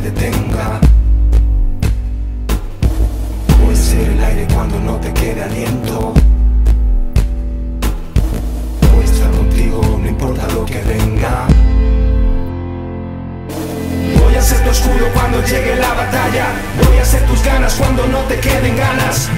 te detenga. Puede ser el aire cuando no te quede aliento. Puede estar contigo, no importa lo que venga. Voy a ser tu escudo cuando llegue la batalla. Voy a ser tus ganas cuando no te queden ganas.